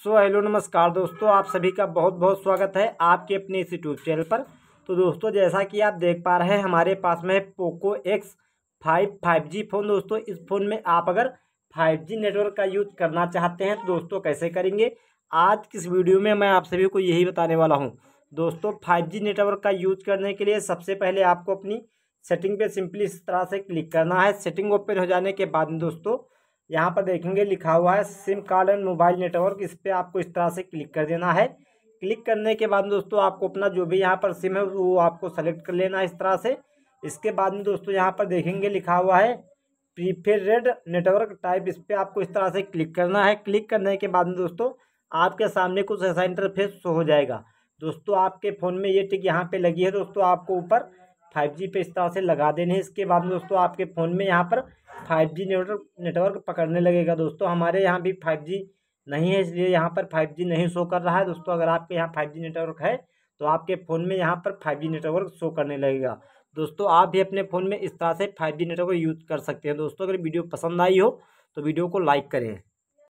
So hello, नमस्कार दोस्तों, आप सभी का बहुत बहुत स्वागत है आपके अपने इस यूट्यूब चैनल पर। तो दोस्तों, जैसा कि आप देख पा रहे हैं, हमारे पास में है Poco X five five G phone. दोस्तों, इस फ़ोन में आप अगर फाइव जी नेटवर्क का यूज़ करना चाहते हैं तो दोस्तों, कैसे करेंगे? आज किस वीडियो में मैं आप सभी को यही बताने वाला हूँ। दोस्तों, फाइव जी नेटवर्क का यूज़ करने के लिए सबसे पहले आपको अपनी सेटिंग पर सिंपली इस तरह से क्लिक करना है। सेटिंग ओपन हो जाने के बाद दोस्तों यहाँ पर देखेंगे लिखा हुआ है SIM card and mobile network इस पर आपको इस तरह से क्लिक कर देना है। क्लिक करने के बाद दोस्तों आपको अपना जो भी यहाँ पर सिम है, वो आपको सेलेक्ट कर लेना है इस तरह से। इसके बाद में दोस्तों यहाँ पर देखेंगे लिखा हुआ है प्रीफेड नेटवर्क टाइप इस पर आपको इस तरह से क्लिक करना है। क्लिक करने के बाद में दोस्तों आपके सामने कुछ ऐसा इंटरफेस हो जाएगा। दोस्तों आपके फ़ोन में ये टिक यहाँ पे लगी है, दोस्तों आपको ऊपर फाइव जी पे इस तरह से लगा देने हैं। इसके बाद में दोस्तों आपके फ़ोन में यहाँ पर फाइव जी नेटवर्क नेटवर्क पकड़ने लगेगा। दोस्तों, हमारे यहाँ भी फाइव जी नहीं है, इसलिए यहाँ पर फाइव जी नहीं शो कर रहा है। दोस्तों, अगर आपके यहाँ फाइव जी नेटवर्क है तो आपके फ़ोन में यहाँ पर फाइव जी नेटवर्क शो करने लगेगा। दोस्तों, आप भी अपने फ़ोन में इस तरह से फाइव जी नेटवर्क यूज़ कर सकते हैं। दोस्तों, अगर वीडियो पसंद आई हो तो वीडियो को लाइक करें।